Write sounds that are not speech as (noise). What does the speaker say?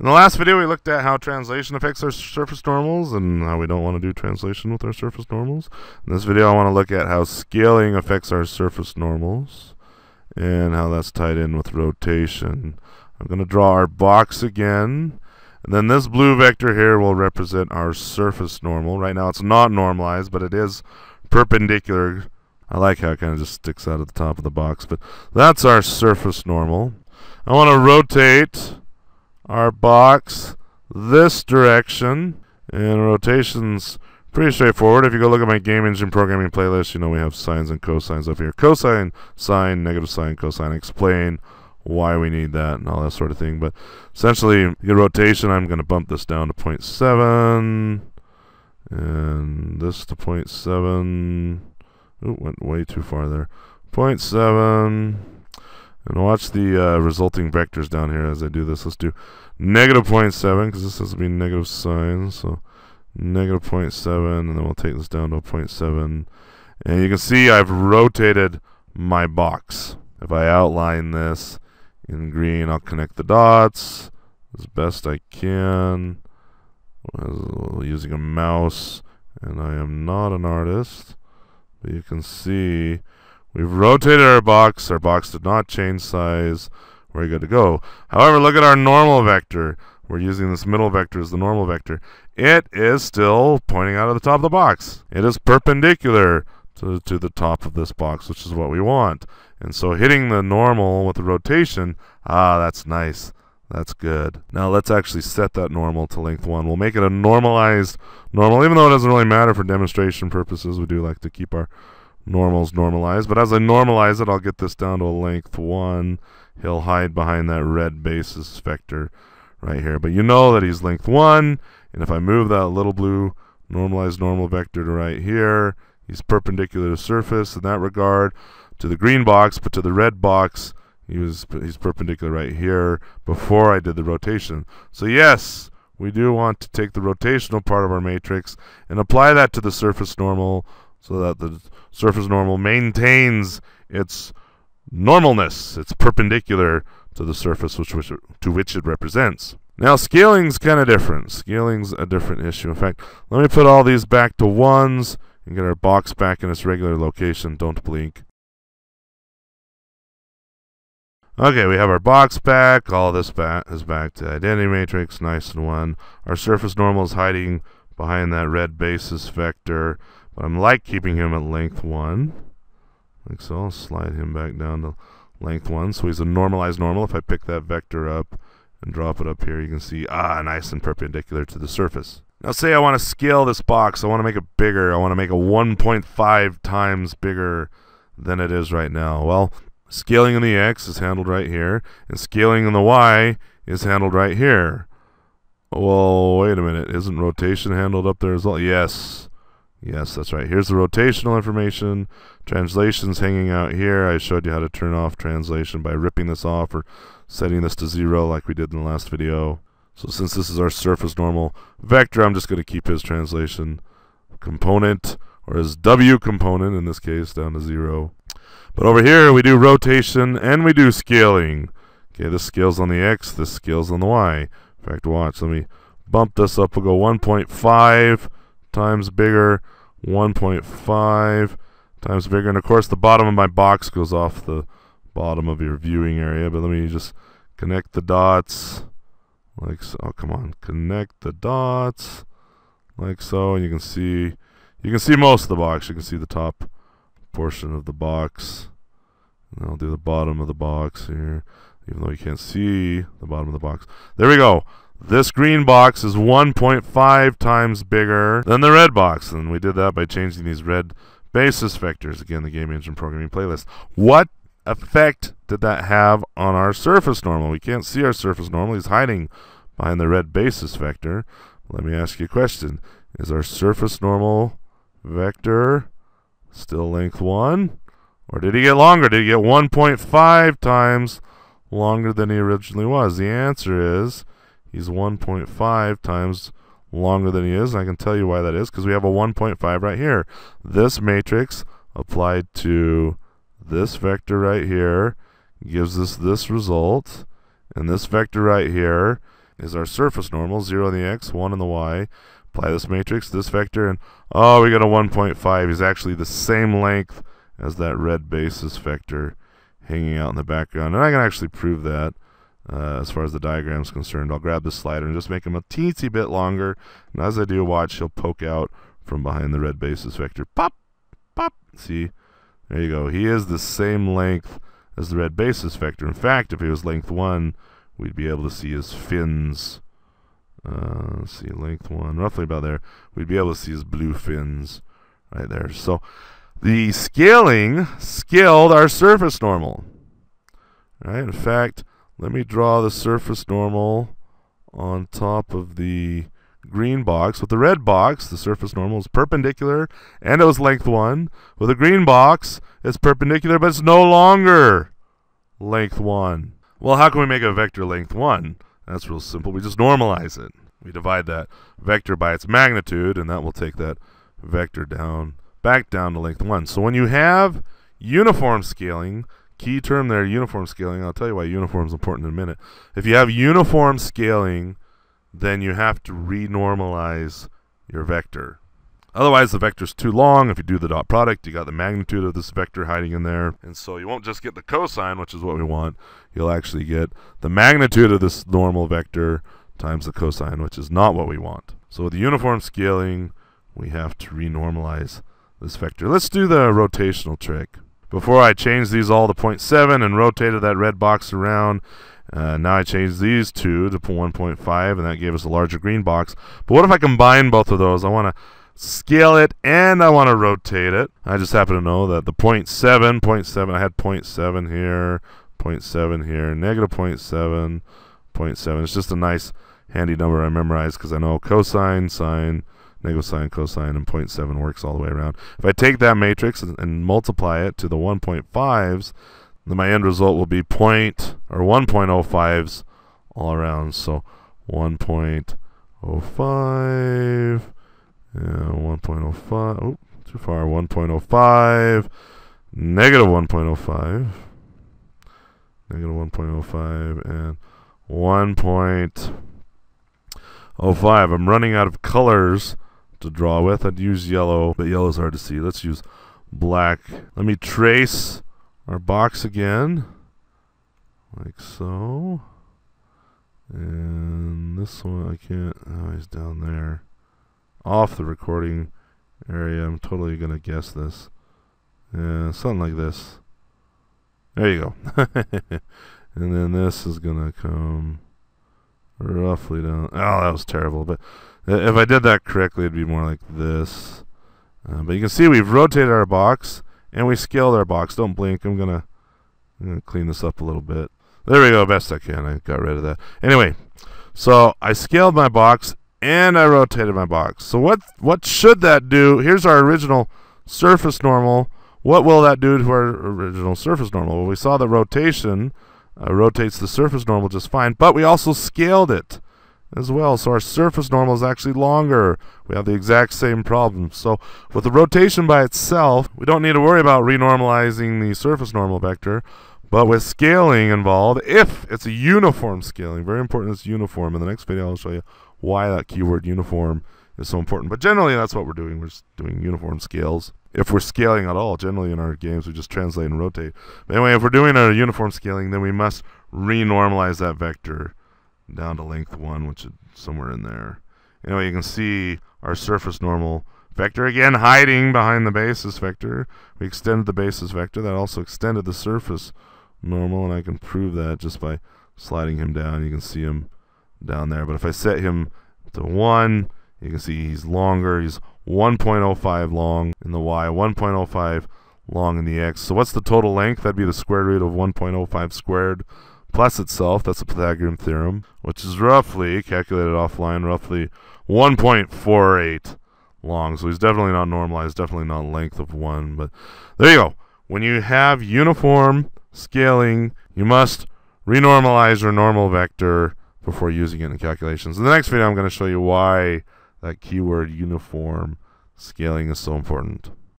In the last video, we looked at how translation affects our surface normals and how we don't want to do translation with our surface normals. In this video, I want to look at how scaling affects our surface normals and how that's tied in with rotation. I'm going to draw our box again. And then this blue vector here will represent our surface normal. Right now it's not normalized, but it is perpendicular. I like how it kind of just sticks out at the top of the box, but that's our surface normal. I want to rotate our box this direction. And rotation's pretty straightforward. If you go look at my game engine programming playlist, you know we have sines and cosines up here. Cosine, sine, negative sine, cosine. explain why we need that and all that sort of thing. But essentially, your rotation, I'm going to bump this down to 0.7. And this to 0.7. Ooh, went way too far there. 0.7. And watch the uh, resulting vectors down here as I do this. Let's do negative 0.7 because this has to be negative sine. So negative 0.7 and then we'll take this down to 0.7. And you can see I've rotated my box. If I outline this in green, I'll connect the dots as best I can using a mouse. And I am not an artist. But you can see We've rotated our box. Our box did not change size. We're good to go. However, look at our normal vector. We're using this middle vector as the normal vector. It is still pointing out of the top of the box. It is perpendicular to, to the top of this box, which is what we want. And so hitting the normal with the rotation, ah, that's nice. That's good. Now let's actually set that normal to length 1. We'll make it a normalized normal, even though it doesn't really matter for demonstration purposes. We do like to keep our normals normalized. But as I normalize it, I'll get this down to a length 1. He'll hide behind that red basis vector right here. But you know that he's length 1. And if I move that little blue normalized normal vector to right here, he's perpendicular to surface in that regard to the green box, but to the red box, he was he's perpendicular right here before I did the rotation. So yes, we do want to take the rotational part of our matrix and apply that to the surface normal so that the surface normal maintains its normalness, its perpendicular to the surface which, which to which it represents. Now scaling's kind of different. Scaling's a different issue. In fact, let me put all these back to ones and get our box back in its regular location. Don't blink. Okay, we have our box back. All this back is back to identity matrix, nice and one. Our surface normal is hiding behind that red basis vector. But I'm like keeping him at length 1. Like so. I'll slide him back down to length 1. So he's a normalized normal. If I pick that vector up and drop it up here, you can see, ah, nice and perpendicular to the surface. Now say I want to scale this box. I want to make it bigger. I want to make it 1.5 times bigger than it is right now. Well, scaling in the X is handled right here, and scaling in the Y is handled right here. Well, wait a minute. Isn't rotation handled up there as well? Yes. Yes, that's right. Here's the rotational information. Translation's hanging out here. I showed you how to turn off translation by ripping this off or setting this to zero like we did in the last video. So since this is our surface normal vector, I'm just going to keep his translation component, or his W component in this case, down to zero. But over here, we do rotation and we do scaling. Okay, this scales on the X, this scales on the Y. In fact, watch, let me bump this up. We'll go 1.5 times bigger, 1.5 times bigger. And of course, the bottom of my box goes off the bottom of your viewing area. But let me just connect the dots like so. Oh, come on. Connect the dots like so. And you can see, you can see most of the box. You can see the top portion of the box. And I'll do the bottom of the box here, even though you can't see the bottom of the box. There we go. This green box is 1.5 times bigger than the red box, and we did that by changing these red basis vectors. Again, the Game Engine Programming playlist. What effect did that have on our surface normal? We can't see our surface normal. He's hiding behind the red basis vector. Let me ask you a question. Is our surface normal vector still length 1? Or did he get longer? Did he get 1.5 times longer than he originally was? The answer is He's 1.5 times longer than he is. I can tell you why that is because we have a 1.5 right here. This matrix applied to this vector right here gives us this result. And this vector right here is our surface normal, 0 in the x, 1 in the y. Apply this matrix, this vector, and oh, we got a 1.5 He's actually the same length as that red basis vector hanging out in the background. And I can actually prove that uh, as far as the diagram is concerned. I'll grab the slider and just make him a teensy bit longer. And as I do, watch, he'll poke out from behind the red basis vector. Pop! Pop! See? There you go. He is the same length as the red basis vector. In fact, if he was length 1, we'd be able to see his fins. Uh, let's see, length 1, roughly about there. We'd be able to see his blue fins right there. So the scaling scaled our surface normal. Right? In fact, let me draw the surface normal on top of the green box. With the red box, the surface normal is perpendicular, and it was length 1. With the green box, it's perpendicular, but it's no longer length 1. Well, how can we make a vector length 1? That's real simple. We just normalize it. We divide that vector by its magnitude, and that will take that vector down, back down to length 1. So when you have uniform scaling, key term there, uniform scaling. I'll tell you why uniform is important in a minute. If you have uniform scaling, then you have to renormalize your vector. Otherwise, the vector's too long. If you do the dot product, you got the magnitude of this vector hiding in there. And so you won't just get the cosine, which is what we want. You'll actually get the magnitude of this normal vector times the cosine, which is not what we want. So with the uniform scaling, we have to renormalize this vector. Let's do the rotational trick. Before I changed these all to 0.7 and rotated that red box around, uh, now I changed these two to 1.5 and that gave us a larger green box. But what if I combine both of those? I want to scale it and I want to rotate it. I just happen to know that the 0.7, 0.7, I had 0.7 here, 0.7 here, negative 0.7, 0.7. It's just a nice handy number I memorized because I know cosine, sine, negative sine, cosine, and 0.7 works all the way around. If I take that matrix and, and multiply it to the 1.5s, then my end result will be point or 1.05s all around. So 1.05, yeah, 1.05, oh, too far, 1.05, negative 1.05, negative 1.05, and 1.05. I'm running out of colors to draw with. I'd use yellow, but yellow's hard to see. Let's use black. Let me trace our box again, like so. And this one, I can't, oh, he's down there. Off the recording area, I'm totally going to guess this. Yeah, something like this. There you go. (laughs) and then this is going to come roughly down. Oh, that was terrible. But if I did that correctly, it'd be more like this. Uh, but you can see we've rotated our box and we scaled our box. Don't blink. I'm gonna, I'm gonna clean this up a little bit. There we go. Best I can. I got rid of that. Anyway, so I scaled my box and I rotated my box. So what what should that do? Here's our original surface normal. What will that do to our original surface normal? Well, we saw the rotation uh, rotates the surface normal just fine, but we also scaled it as well. So our surface normal is actually longer. We have the exact same problem. So with the rotation by itself, we don't need to worry about renormalizing the surface normal vector. But with scaling involved, if it's a uniform scaling, very important it's uniform. In the next video, I'll show you why that keyword uniform is so important. But generally, that's what we're doing. We're just doing uniform scales. If we're scaling at all, generally in our games, we just translate and rotate. But anyway, if we're doing a uniform scaling, then we must renormalize that vector down to length 1, which is somewhere in there. Anyway, you can see our surface normal vector again hiding behind the basis vector. We extended the basis vector. That also extended the surface normal, and I can prove that just by sliding him down. You can see him down there. But if I set him to 1, you can see he's longer. He's 1.05 long in the y, 1.05 long in the x. So what's the total length? That'd be the square root of 1.05 squared plus itself. That's the Pythagorean theorem, which is roughly, calculated offline, roughly 1.48 long. So he's definitely not normalized, definitely not length of 1. But there you go. When you have uniform scaling, you must renormalize your normal vector before using it in calculations. In the next video, I'm going to show you why that keyword uniform scaling is so important.